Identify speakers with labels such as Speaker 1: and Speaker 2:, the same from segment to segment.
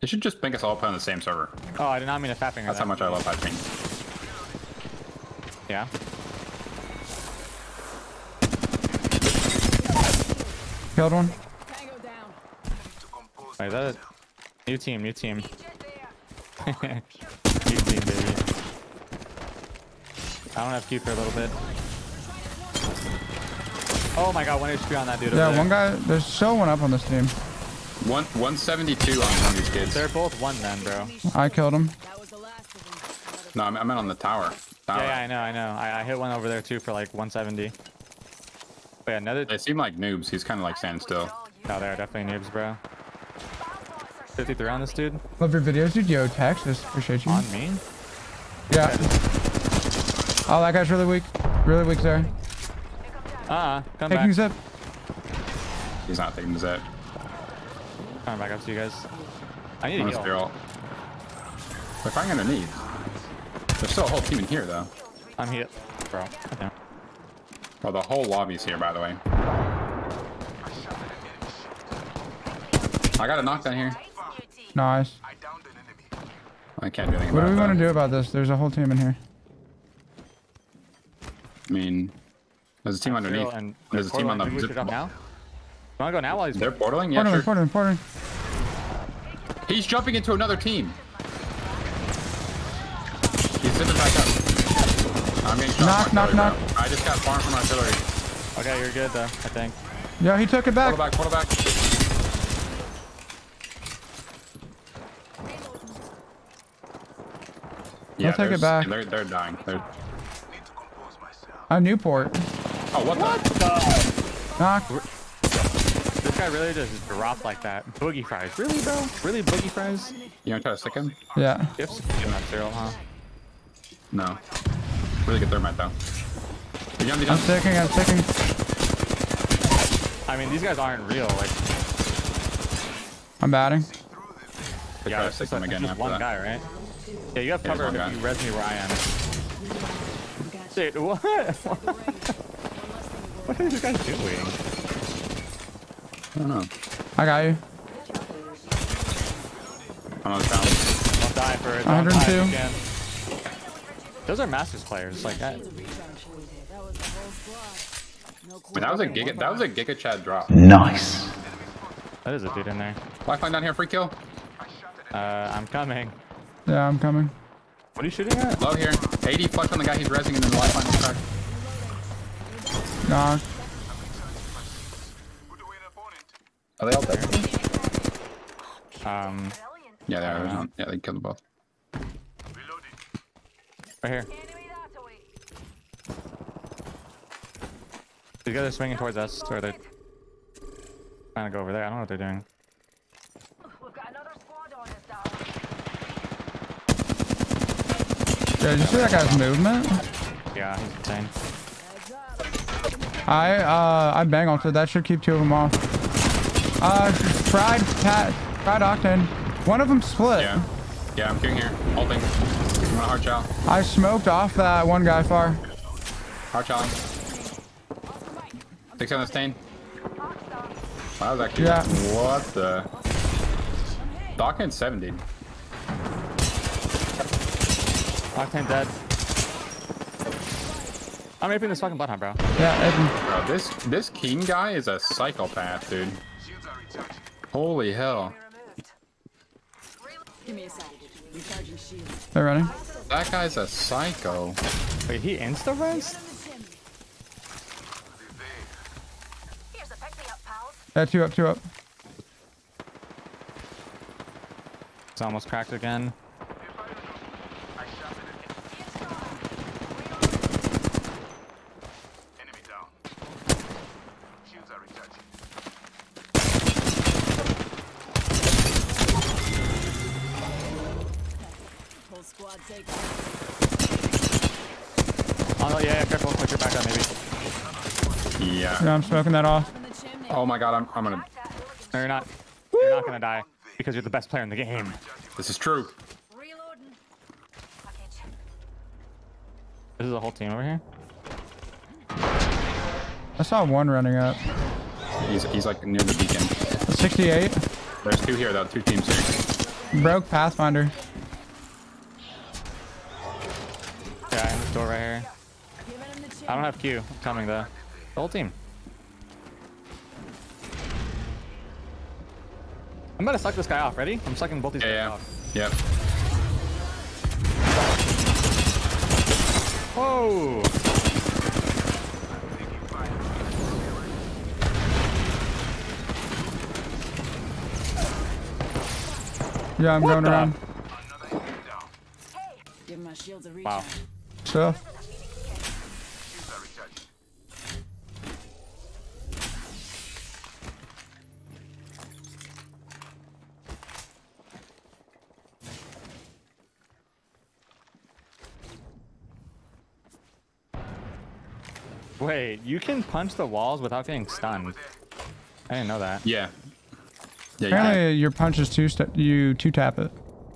Speaker 1: They should just make us all play on the same server.
Speaker 2: Oh, I did not mean to fat finger
Speaker 1: That's
Speaker 2: that.
Speaker 1: how much I love that thing.
Speaker 2: Yeah.
Speaker 3: Killed one.
Speaker 4: Tango down.
Speaker 2: Wait, is that a new team? New team. new team, baby. I don't have Q for a little bit. Oh my god, one HP on that dude.
Speaker 3: Yeah, one guy. There's still one up on this team.
Speaker 1: One 172 on one of these kids.
Speaker 2: They're both one then, bro.
Speaker 3: I killed him.
Speaker 4: That was the last of them.
Speaker 1: No, I meant on the tower.
Speaker 2: Yeah,
Speaker 1: tower.
Speaker 2: yeah, I know, I know. I, I hit one over there too for like 170. Wait, another.
Speaker 1: They seem like noobs. He's kind of like standing still.
Speaker 2: Oh, they're definitely noobs, bro. 53 on this dude.
Speaker 3: Love your videos, dude. Yo, Texas. Appreciate you.
Speaker 2: On me?
Speaker 3: Yeah. Oh, that guy's really weak. Really weak there.
Speaker 2: Uh-uh. Come
Speaker 3: Taking
Speaker 2: back.
Speaker 3: zip.
Speaker 1: He's not taking the Zet.
Speaker 2: Coming back up to you guys. I need
Speaker 1: I'm
Speaker 2: to
Speaker 1: gonna
Speaker 2: heal.
Speaker 1: steal. They're fighting underneath. There's still a whole team in here though.
Speaker 2: I'm here, bro. Okay.
Speaker 1: Well, the whole lobby's here, by the way. I got a knockdown here.
Speaker 3: Nice.
Speaker 1: I can't do anything
Speaker 3: What
Speaker 1: about
Speaker 3: do we want to do about this? There's a whole team in here.
Speaker 1: I mean, there's a team underneath.
Speaker 2: And
Speaker 1: There's a team on the zip.
Speaker 2: should now. You wanna go now while he's
Speaker 1: They're portaling? Yeah,
Speaker 3: Portering,
Speaker 1: sure.
Speaker 3: portering, portering.
Speaker 1: He's jumping into another team. He's zipping back up. I'm getting shot
Speaker 3: Knock, knock, knock.
Speaker 1: bro. I just got farmed from artillery.
Speaker 2: Okay, you're good though, I think.
Speaker 3: Yeah, he took it back.
Speaker 1: Portal back, portal back. Yeah,
Speaker 3: take it back.
Speaker 1: They're, they're dying. They're...
Speaker 3: A Newport.
Speaker 1: Oh, what, the?
Speaker 3: Knock.
Speaker 2: This guy really just dropped like that. Boogie fries. Really, bro? Really boogie fries?
Speaker 1: You want to try to stick him?
Speaker 3: Yeah.
Speaker 2: You have to in that cereal, huh?
Speaker 1: No. Really good thermite, though. You done, you
Speaker 3: I'm sticking, I'm sticking.
Speaker 2: I mean, these guys aren't real. Like,
Speaker 3: I'm batting.
Speaker 1: They
Speaker 2: yeah,
Speaker 1: try to
Speaker 2: it's
Speaker 1: stick him again
Speaker 2: it's just one
Speaker 1: that.
Speaker 2: guy, right? Yeah, you have
Speaker 1: Yeah,
Speaker 2: cover
Speaker 1: one
Speaker 2: if you res me where I am. Dude, what? what are these guys doing?
Speaker 1: I don't know.
Speaker 3: I got you.
Speaker 1: I'm on the ground.
Speaker 2: Don't die for it. Don't die if
Speaker 3: 102.
Speaker 2: you. Those are Masters players. Like that.
Speaker 4: That was the whole squad. No
Speaker 1: I
Speaker 4: clue.
Speaker 1: mean, that was a giga. That was a giga Chad drop. Nice.
Speaker 2: That is a dude in there.
Speaker 1: Lifeline down here, free kill.
Speaker 2: Uh, I'm coming.
Speaker 3: Yeah, I'm coming.
Speaker 2: What are you shooting at?
Speaker 1: Low here. 80 flush on the guy he's resing, and then the lifeline is cracked.
Speaker 3: Knock.
Speaker 1: Are they all dead?
Speaker 2: Um,
Speaker 1: Yeah, they are. Yeah, they killed them both.
Speaker 2: right here. These guys are swinging towards us, or they're trying to go over there. I don't know what they're doing.
Speaker 5: We've got another squad on us now.
Speaker 3: Yeah, did you see that guy's movement?
Speaker 2: Yeah, he's insane.
Speaker 3: I uh I bang ulted. That should keep two of them off. Uh, fried cat, fried octane. One of them split.
Speaker 1: Yeah. Yeah, I'm queuing here. Holding. I'm gonna hard chow.
Speaker 3: I smoked off that one guy far.
Speaker 1: Hard chow. Six on the stain. Wow, that was actually.
Speaker 3: Yeah.
Speaker 1: What the? Dock in 70.
Speaker 2: Octane dead. I'm raping this fucking button, bro.
Speaker 3: Yeah, Edmund.
Speaker 1: Bro, this this King guy is a psychopath, dude. Holy hell.
Speaker 4: Give me a second. Recharging shields.
Speaker 3: They're running.
Speaker 1: That guy's a psycho.
Speaker 2: Wait, he insta res?
Speaker 5: Here's a pick me up, pals.
Speaker 3: Yeah, two up, two up.
Speaker 2: It's almost cracked again.
Speaker 3: I'm smoking that off.
Speaker 4: in the chimney.
Speaker 1: Oh my god, I'm, I'm gonna.
Speaker 2: No, you're not. You're not gonna die because you're the best player in the game.
Speaker 1: This is true.
Speaker 5: Reloading.
Speaker 2: This is a whole team over here.
Speaker 3: I saw one running up.
Speaker 1: He's, he's like near the beacon.
Speaker 3: 68.
Speaker 1: There's two here though, two teams here.
Speaker 3: Broke Pathfinder.
Speaker 2: Yeah, in this door right here.
Speaker 4: Giving him the
Speaker 2: I don't have Q. I'm coming though. The whole team. I'm gonna suck this guy off. Ready? I'm sucking both these guys
Speaker 1: Yeah, yeah.
Speaker 2: off.
Speaker 1: Yep.
Speaker 2: Whoa!
Speaker 3: Yeah, I'm
Speaker 2: What
Speaker 3: going
Speaker 2: the-
Speaker 3: around.
Speaker 6: Another enemy down.
Speaker 4: Give my shields a reach.
Speaker 2: Wow.
Speaker 3: So,
Speaker 2: Wait, you can punch the walls without getting stunned. I didn't know that.
Speaker 1: Yeah. Yeah, you,
Speaker 3: apparently your punch is two step. You two tap it.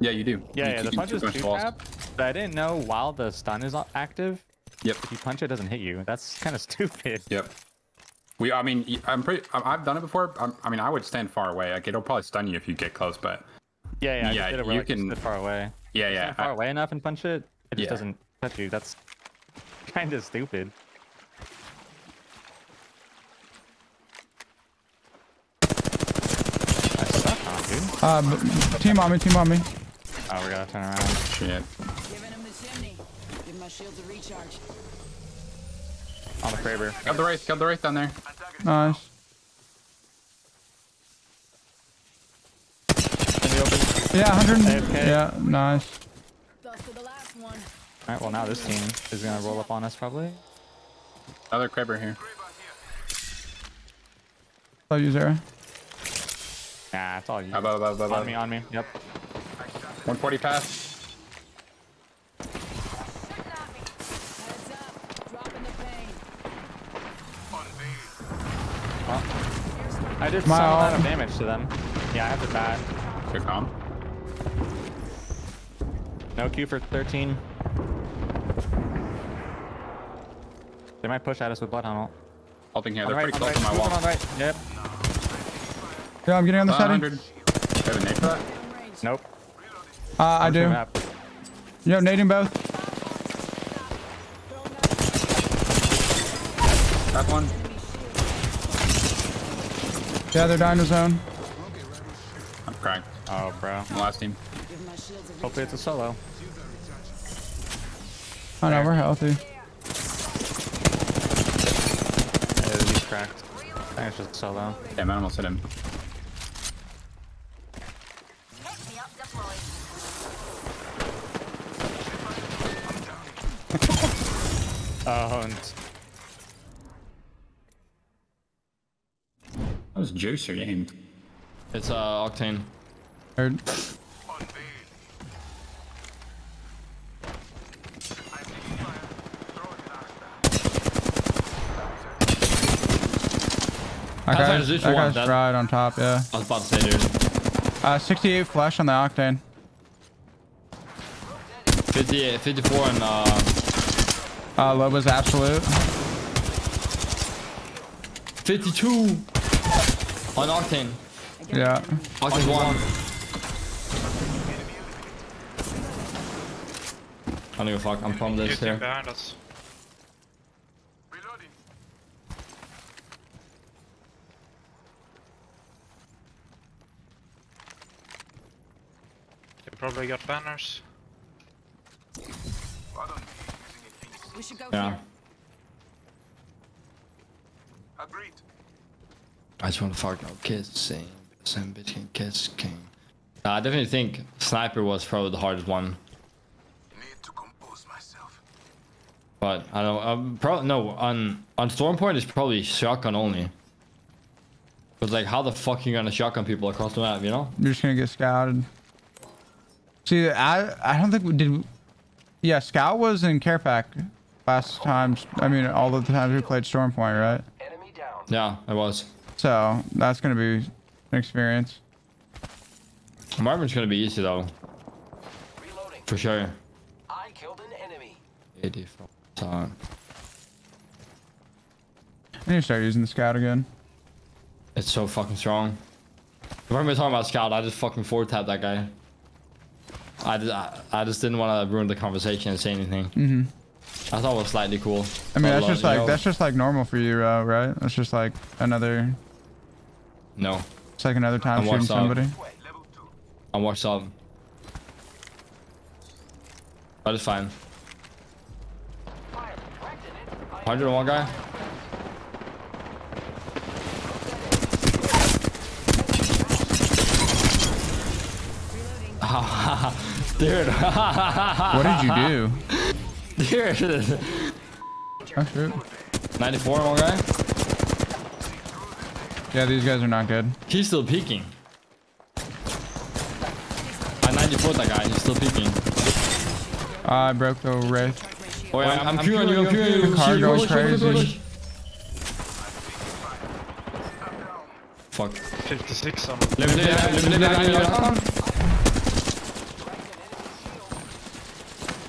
Speaker 1: yeah, you do.
Speaker 2: Yeah,
Speaker 1: you,
Speaker 2: yeah, the punch is
Speaker 1: punch
Speaker 2: two
Speaker 1: walls.
Speaker 2: tap, but I didn't know while the stun is active,
Speaker 1: Yep.
Speaker 2: if you punch it, it doesn't hit you. That's kind of stupid.
Speaker 1: Yep. We, I mean, y- I'm pretty. I- I've done it before. I'm, I mean, I would stand far away. Like it'll probably stun you if you get close, but
Speaker 2: Yeah, yeah, I
Speaker 1: Yeah,
Speaker 2: just did it where
Speaker 1: you
Speaker 2: like,
Speaker 1: can-
Speaker 2: stood far away.
Speaker 1: yeah, yeah.
Speaker 2: Stand far
Speaker 1: I-
Speaker 2: away enough and punch it, it just
Speaker 1: Yeah.
Speaker 2: doesn't touch you. That's kind of stupid. I suck on.
Speaker 3: Uh, team on me. Team on me.
Speaker 2: Oh, we gotta turn around.
Speaker 1: Shit.
Speaker 4: Giving him the chimney. Give my shields a recharge.
Speaker 2: On the Kraber.
Speaker 1: Got the wraith. Got the wraith down there.
Speaker 3: Nice.
Speaker 2: In the open.
Speaker 3: Yeah, 100.
Speaker 2: AFK.
Speaker 3: Yeah, nice.
Speaker 4: Thus to the last one.
Speaker 2: Alright, well now this team is gonna roll up on us probably.
Speaker 1: Another Kraber here.
Speaker 3: Love you, Zara.
Speaker 2: Nah, it's all you.
Speaker 1: Above, above, above,
Speaker 2: On me, on me. Yep.
Speaker 1: 140 pass.
Speaker 4: Heads up. Dropping the pain.
Speaker 2: I did
Speaker 3: My
Speaker 2: some amount of damage to them. Yeah, I have to bat.
Speaker 1: Good calm.
Speaker 2: No Q for 13. They might push at us with Bloodhound.
Speaker 1: Holding here. They're
Speaker 2: right,
Speaker 1: pretty close
Speaker 2: right.
Speaker 1: to my wall.
Speaker 2: On the right. Yep.
Speaker 3: Yeah, I'm getting on the
Speaker 1: Uh,
Speaker 3: setting.
Speaker 1: 100. They have a nade for that?
Speaker 2: Nope.
Speaker 3: Uh, I do.
Speaker 2: Map.
Speaker 3: Yo, nading both.
Speaker 1: That one.
Speaker 3: Yeah, they're dying to zone.
Speaker 1: I'm cracked.
Speaker 2: Oh, bro.
Speaker 1: The last team.
Speaker 4: Give my shields a recharge.
Speaker 2: Hopefully it's a solo.
Speaker 3: Oh no, we're healthy.
Speaker 2: Yeah, he's cracked. I think it's just a solo.
Speaker 1: Damn, I almost hit him.
Speaker 2: Oh, and
Speaker 1: That was juice or aimed.
Speaker 7: It's uh Octane.
Speaker 3: Heard. That
Speaker 7: Pathfinder
Speaker 3: guy's,
Speaker 7: Zeus
Speaker 3: that guy's
Speaker 7: that-
Speaker 3: right on top, yeah.
Speaker 7: I was about to say, dude.
Speaker 3: Uh, 68 flesh on the Octane.
Speaker 7: 50, 54 and uh,
Speaker 3: Uh, Loba's absolute.
Speaker 7: 52 on Octane.
Speaker 3: Yeah.
Speaker 7: Octane's one. I don't give a fuck. I'm from this here.
Speaker 8: behind us. They probably got banners.
Speaker 6: Pardon me. Using a Phoenix.
Speaker 4: We should go
Speaker 7: Yeah.
Speaker 4: here.
Speaker 6: Agreed.
Speaker 7: I just want to fuck out kids saying same bitch can kiss king. I definitely think sniper was probably the hardest one.
Speaker 6: Need to compose myself.
Speaker 7: But I don't um, I'm probably no on on Stormpoint it's probably shotgun only. But like how the fuck are you gonna shotgun people across the map, you know?
Speaker 3: You're just gonna get scouted. See, I I don't think we did. Yeah, Scout was in care pack last times. I mean, all of the times we played Stormpoint, right?
Speaker 6: Enemy down.
Speaker 7: Yeah, it was.
Speaker 3: So that's gonna be an experience.
Speaker 7: Marvin's gonna be easy though,
Speaker 6: Reloading.
Speaker 7: for sure.
Speaker 6: I killed an enemy.
Speaker 7: 84. So,
Speaker 3: I need to start using the Scout again.
Speaker 7: it's so fucking strong. If I'm talking about scout, I just fucking four tap that guy. I, just- I, I just didn't want to ruin the conversation and say anything. Mm-hmm. I thought it was slightly cool.
Speaker 3: I mean, that's
Speaker 7: uh,
Speaker 3: just like
Speaker 7: know,
Speaker 3: that's just like normal for you, uh, right? That's just like another.
Speaker 7: No,
Speaker 3: It's like another time
Speaker 7: And
Speaker 3: shooting
Speaker 7: what's up?
Speaker 3: somebody.
Speaker 6: Level two.
Speaker 7: on what's up? But it's fine. 101 guy? Dude.
Speaker 3: What did you do?
Speaker 7: Dude.
Speaker 3: Oh shoot.
Speaker 7: 94 one guy?
Speaker 3: Yeah, these guys are not good.
Speaker 7: He's still peeking. I 94 that guy, he's still peeking.
Speaker 3: Uh, I broke the wraith.
Speaker 7: Oh yeah, I'm, I'm queuing you, I'm queuing you.
Speaker 3: The car goes
Speaker 7: push, push, push, push,
Speaker 3: crazy.
Speaker 7: Fuck.
Speaker 8: 56 on
Speaker 7: it, it, it.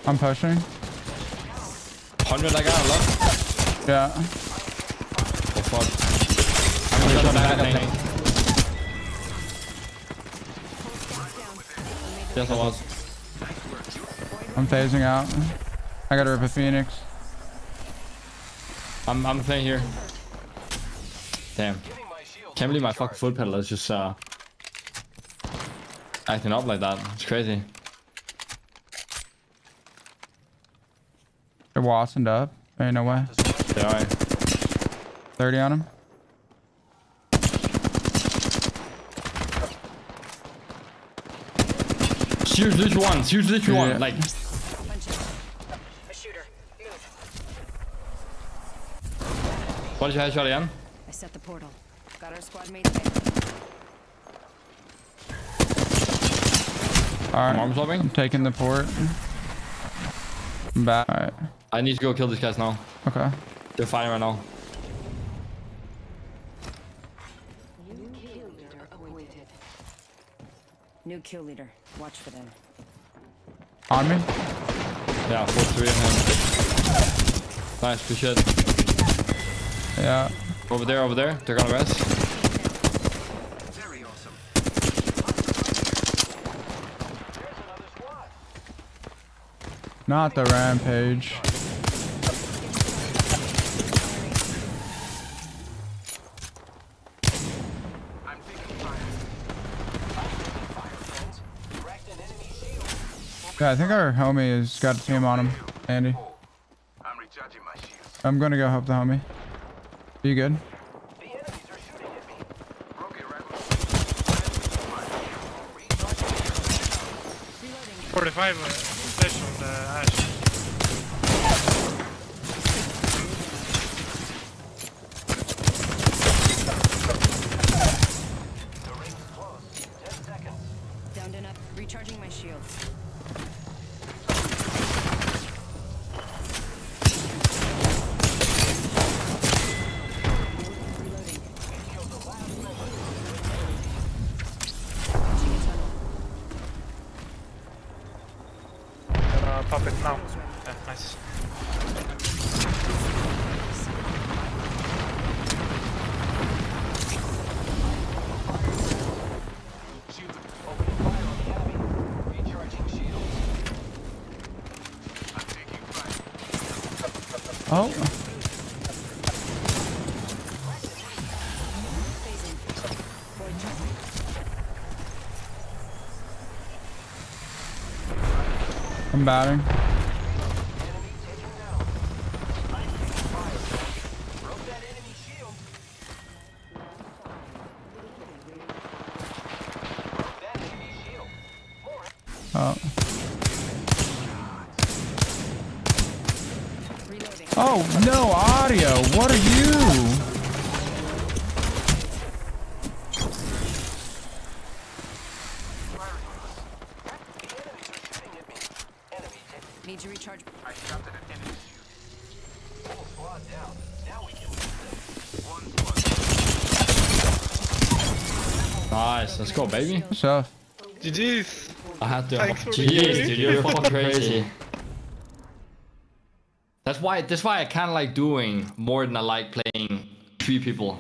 Speaker 3: I'm pushing.
Speaker 7: 100 I got, left.
Speaker 3: Yeah.
Speaker 7: Oh fuck. I'm gonna shut that thing. Yes, I was.
Speaker 3: I'm phasing out. I gotta rip a phoenix.
Speaker 7: I'm, I'm playing here. Damn. Can't believe my fucking foot pedal is just uh acting up like that. It's crazy.
Speaker 3: They're wassing up. Ain't no way.
Speaker 7: They are.
Speaker 3: 30 on him.
Speaker 7: Choose which one. Choose which
Speaker 3: Yeah.
Speaker 7: one. Like,
Speaker 5: A shooter. Move.
Speaker 7: what did you headshot again?
Speaker 4: I set the portal. Got our squad mates there.
Speaker 3: Alright.
Speaker 7: arm swapping.
Speaker 3: I'm taking the port. I'm back. Alright.
Speaker 7: I need to go kill these guys now.
Speaker 3: Okay.
Speaker 7: They're fighting right now.
Speaker 4: New kill leader. appointed. New kill leader. Watch for them.
Speaker 3: On me?
Speaker 7: Yeah, 4-3 and then. Nice, good shit.
Speaker 3: Yeah.
Speaker 7: Over there, over there. They're gonna rest.
Speaker 6: Very awesome.
Speaker 3: Not the rampage. Yeah, I think our homie has got a team on him. Andy.
Speaker 6: I'm
Speaker 3: gonna go help the homie. Are You good?
Speaker 6: The
Speaker 8: Uh, pop it now. Yeah, nice.
Speaker 3: Oh. Batting.
Speaker 4: Need to recharge.
Speaker 6: I shot an enemy shield. Whole squad down. Now we can One squad.
Speaker 7: Nice, let's go, baby.
Speaker 3: So,
Speaker 8: GG's!
Speaker 7: I had to.
Speaker 8: Thanks for
Speaker 7: Jeez, dude, you're fucking crazy. That's why. That's why I kind of like doing more than I like playing three people.